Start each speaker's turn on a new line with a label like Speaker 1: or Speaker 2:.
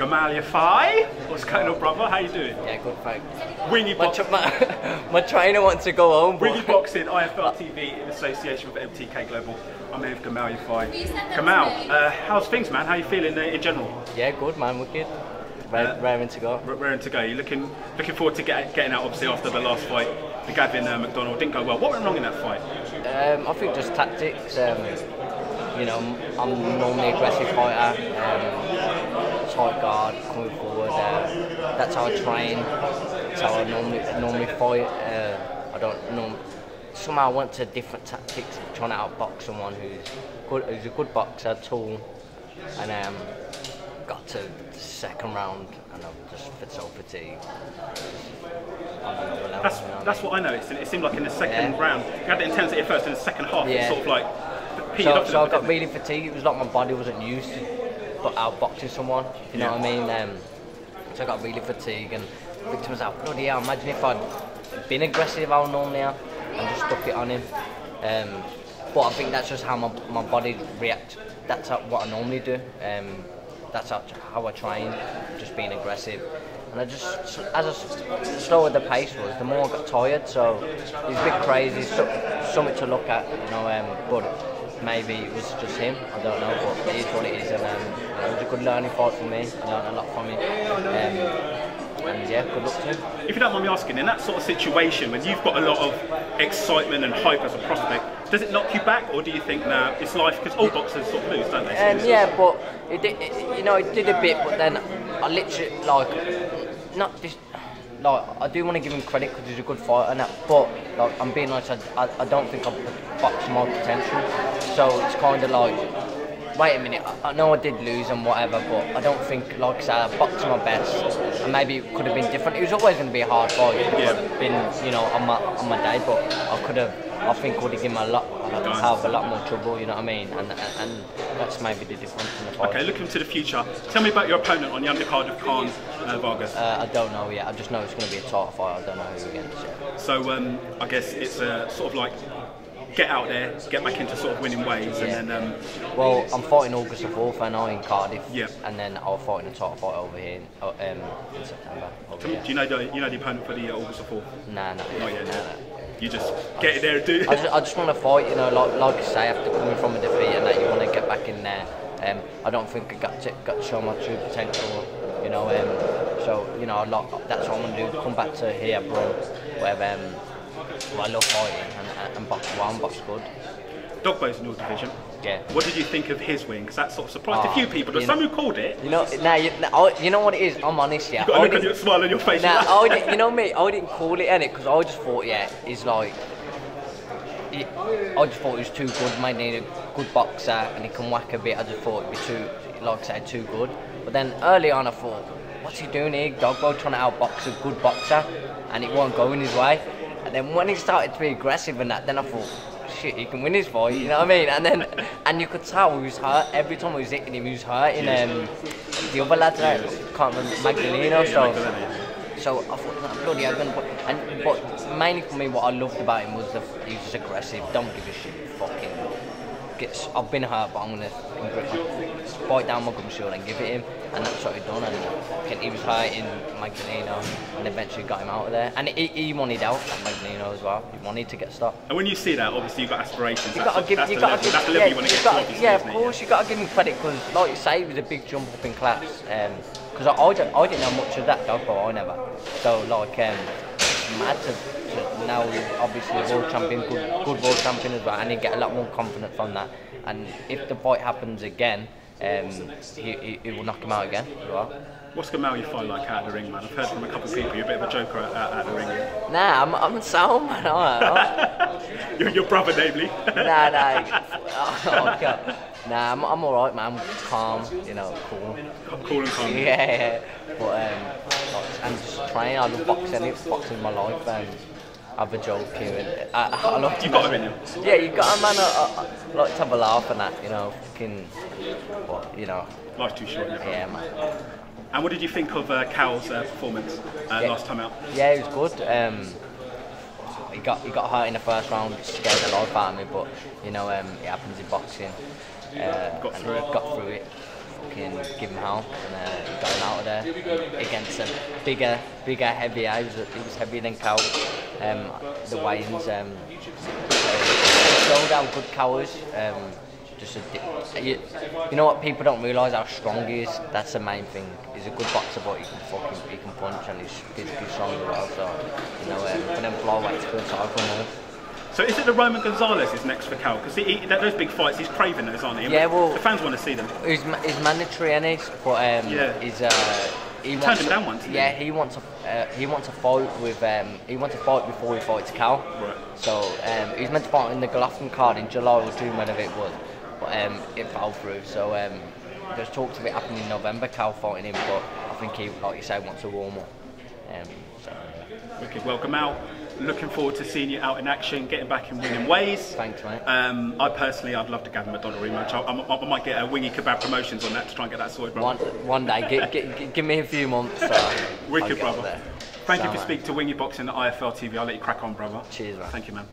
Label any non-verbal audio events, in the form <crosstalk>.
Speaker 1: Gamal Yafai. What's going on, brother? How you doing?
Speaker 2: Yeah, good thanks.
Speaker 1: Wingy
Speaker 2: My,
Speaker 1: Boxing,
Speaker 2: tra- my, <laughs> my trainer wants to go home,
Speaker 1: Wingy
Speaker 2: but
Speaker 1: Boxing, <laughs> IFL TV in association with MTK Global. I'm here with Gamal Yafai. Gamal, uh, how's things, man? How you feeling uh, in general?
Speaker 2: yeah, good man, wicked. Ra-
Speaker 1: Uh,
Speaker 2: raring to go.
Speaker 1: R- raring to go. You looking looking forward to get, getting out, obviously, after the last fight. The Gavin uh, McDonnell didn't go well. What went wrong in that fight?
Speaker 2: Um, I think just tactics. Um, you know, I'm normally aggressive fighter, um, tight guard, coming forward. Uh, that's how I train. That's how I normally normally fight. Uh, I don't know. Somehow I went to different tactics, trying to outbox someone who's good, who's a good boxer, tall, and um, got to the second round, and I'm just so on another level,
Speaker 1: That's
Speaker 2: you know
Speaker 1: that's
Speaker 2: I mean?
Speaker 1: what I noticed. It seemed like in the second
Speaker 2: Yeah.
Speaker 1: round, you had the intensity at first, in the second half, it
Speaker 2: Yeah.
Speaker 1: sort of like
Speaker 2: So, so I got really fatigued. It was like my body wasn't used to but outboxing someone. You know what I mean? Um, so I got really fatigued and Victor was out. Bloody hell! Imagine if I'd been aggressive how I normally am and just stuck it on him. Um, but I think that's just how my, my body reacts. That's how, what I normally do. Um, that's how, how I train, just being aggressive. And I just, as I slower the pace was, the more I got tired. So it's a bit crazy. So, something to look at, you know. Um, but maybe it was just him. I don't know, but it is what it is. And um, it was a good learning fight for me. I learned a lot from it. Um, and yeah, good luck to him.
Speaker 1: If you don't mind me asking, in that sort of situation, when you've got a lot of excitement and hype as a prospect, does it knock you back, or do you think, nah, it's life? Because all boxers sort of lose, don't they?
Speaker 2: Um, yeah, but it, did, it, you know, it did a bit, but then I literally like not just like I do want to give him credit because he's a good fighter and that, but like I'm being honest, I, I, I don't think I've boxed my potential. So it's kind of like, wait a minute, I, know I did lose and whatever, but I don't think like I said, I boxed my best, and maybe it could have been different. It was always going to be a hard fight. It
Speaker 1: Yeah.
Speaker 2: have been you know on my on my day, but I could have. I think would have given a lot, have a lot more trouble. You know what I mean? And and, and that's maybe the difference in the fight.
Speaker 1: Okay, looking to the future. Tell me about your opponent on the undercard of Khan uh, Vargas.
Speaker 2: Uh, I don't know yet. I just know it's going to be a title fight. I don't know who against yet.
Speaker 1: So um, I guess it's a sort of like get out there, get back into sort of winning ways,
Speaker 2: Yeah.
Speaker 1: and then um,
Speaker 2: Well, I'm fighting August the 4th and I'm in Cardiff.
Speaker 1: Yeah.
Speaker 2: And then I'll fight in a title fight over here in, uh, um, in September. Over
Speaker 1: do
Speaker 2: here.
Speaker 1: you know the you know the opponent for the uh, August the fourth?
Speaker 2: Nah, nah,
Speaker 1: Not yet.
Speaker 2: nah, nah.
Speaker 1: You just get in there and do.
Speaker 2: I just, I just want to fight, you know, like, like I say, after coming from a defeat and that you want to get back in there. Um, I don't think I got to, got to show my true potential, you know. Um, so, you know, a lot, that's what I'm going to do, come back to here, bro, where um, I love fighting and, and, box well and box good.
Speaker 1: Dogboe's in your division.
Speaker 2: Yeah.
Speaker 1: What did you think of his win? Because that sort of surprised a
Speaker 2: Oh,
Speaker 1: few people. There's some who called it.
Speaker 2: You know, now you, now, you know what it is. I'm honest, yeah.
Speaker 1: You Got a look
Speaker 2: didn't-
Speaker 1: your smile on your face.
Speaker 2: Nah, I didn't, you know me. I didn't call it in it because I just thought, yeah, he's like. He, I just thought he was too good. Might need a good boxer, and he can whack a bit. I just thought it'd be too, like I said, too good. But then early on, I thought, what's he doing here? Dogbo trying to outbox a good boxer, and it wasn't going his way. And then when he started to be aggressive and that, then I thought, shit, he can win this fight. You know what I mean? And then, and you could tell he was hurt every time he was hitting him. He was hurting um, the other lads. I can't remember Magdaleno. So. So I thought, bloody hell, gonna put, and but mainly for me, what I loved about him was the he was just aggressive. Don't give a shit. Fucking I've been hurt, but I'm gonna fucking grip my, bite down my gum shield and give it him, and that's what he done. And he was hurting Magdaleno, and eventually got him out of there. And he, he wanted out Magdaleno as well. He wanted to get stopped.
Speaker 1: And when you see that, obviously you've got aspirations.
Speaker 2: You
Speaker 1: that's
Speaker 2: gotta give, you gotta
Speaker 1: level,
Speaker 2: give,
Speaker 1: that's the
Speaker 2: yeah,
Speaker 1: you want to
Speaker 2: you
Speaker 1: get to,
Speaker 2: gotta- yeah, of course, you've got to give him credit because, like you say, it was a big jump up in class. Because I, I, don't, I didn't know much of that dog, but I never. So, like, um, it's mad to, to now he's obviously a world champion, good, good world champion as well, and he get a lot more confidence from that. And if the fight happens again, um, he, he, he will knock him out again as well.
Speaker 1: What's Gamal you find like out of the ring, man? I've heard from a couple of people you're a bit of a joker out, out, of the ring.
Speaker 2: Nah, I'm, I'm a sound man. I,
Speaker 1: Your, your brother, namely.
Speaker 2: nah, nah. <laughs> Oh. Nah, I'm, I'm alright, man. I'm calm, you know, cool.
Speaker 1: I'm cool and calm. <laughs>
Speaker 2: Yeah, yeah. But um, like, and just trying. I love boxing. It's boxing my life. And I have a joke here. And I, I love to
Speaker 1: You got him in.
Speaker 2: Yeah, you got a man. I, I, like to have a laugh and that. You know, fucking. What you know?
Speaker 1: Life's too short.
Speaker 2: Yeah, man.
Speaker 1: And what did you think of uh, Kal's uh, performance uh,
Speaker 2: Yeah.
Speaker 1: last time out?
Speaker 2: Yeah, it was good. Um, he got he got hurt in the first round, scared the life out of me. But you know, um, it happens in boxing. Uh,
Speaker 1: Got
Speaker 2: and
Speaker 1: through it.
Speaker 2: Got through it. Give him help, and uh, got him out of there against a bigger, bigger, heavier. He was, he was heavier than Kal. Um, the weigh-ins um, showed how good Kal was. Um, just a, you, you know what? People don't realise how strong he is. That's the main thing. He's a good boxer, but he can fucking he can punch and he's physically strong as well. So you know, um, for them flyweights, feel sorry for him.
Speaker 1: So is it the Roman Gonzalez is next for Kal? Because those big fights, he's craving those, aren't he?
Speaker 2: Yeah, well-
Speaker 1: the fans want to see them.
Speaker 2: He's, he's mandatory, in it, but um,
Speaker 1: Yeah.
Speaker 2: he's uh, he
Speaker 1: Turned
Speaker 2: wants
Speaker 1: him
Speaker 2: to-
Speaker 1: down once,
Speaker 2: Yeah,
Speaker 1: he?
Speaker 2: he wants a uh, he wants a fight with um, he wants a fight before he fights Kal.
Speaker 1: Right.
Speaker 2: So um, he's meant to fight in the Golovkin card in July or June, whenever it was, but um, it fell through. So um, there's talks of it happening in November, Kal fighting him, but I think he, like you say, wants a warm up. Um, so,
Speaker 1: Wicked. Welcome out. Looking forward to seeing you out in action, getting back in winning ways.
Speaker 2: thanks, mate.
Speaker 1: Um, I personally, I'd love to Gavin McDonnell rematch. I, I, I might get a Wingy Kebab Promotions on that to try and get that sorted,
Speaker 2: One,
Speaker 1: brother.
Speaker 2: one day, gi- gi- give me a few months. So I'll
Speaker 1: Wicked, brother. Thank you for speaking to Wingy Boxing at IFL TV. I'll let you crack on, brother.
Speaker 2: Cheers, man.
Speaker 1: Thank you, man.